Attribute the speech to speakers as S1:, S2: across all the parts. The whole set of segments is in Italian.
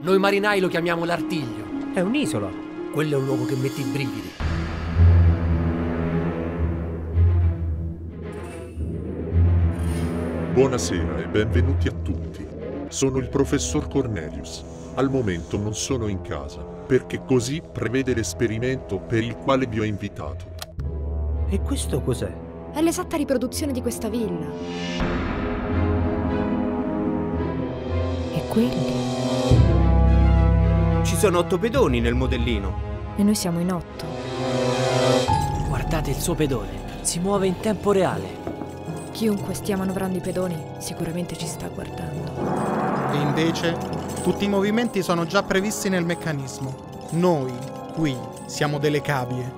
S1: Noi marinai lo chiamiamo l'artiglio.
S2: È un'isola.
S1: Quello è un luogo che mette i brividi.
S3: Buonasera e benvenuti a tutti. Sono il professor Cornelius. Al momento non sono in casa, perché così prevede l'esperimento per il quale vi ho invitato.
S2: E questo cos'è?
S4: È l'esatta riproduzione di questa villa. E quelli?
S2: Sono otto pedoni nel modellino.
S4: E noi siamo in otto.
S5: Guardate il suo pedone, si muove in tempo reale.
S4: Chiunque stia manovrando i pedoni sicuramente ci sta guardando.
S6: E invece, tutti i movimenti sono già previsti nel meccanismo. Noi, qui, siamo delle cavie.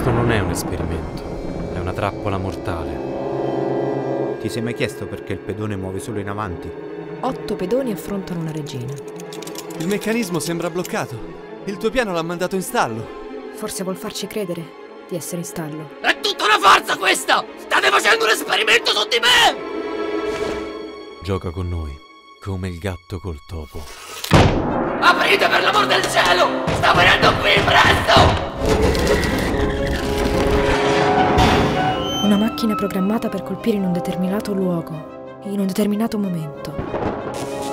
S7: Questo non è un esperimento, è una trappola mortale.
S2: Ti sei mai chiesto perché il pedone muove solo in avanti?
S4: Otto pedoni affrontano una regina.
S8: Il meccanismo sembra bloccato. Il tuo piano l'ha mandato in stallo.
S4: Forse vuol farci credere di essere in stallo.
S1: È tutta una farsa questa! State facendo un esperimento su di me!
S7: Gioca con noi, come il gatto col topo.
S1: Aprite per l'amor del cielo!
S4: macchina programmata per colpire in un determinato luogo, in un determinato momento.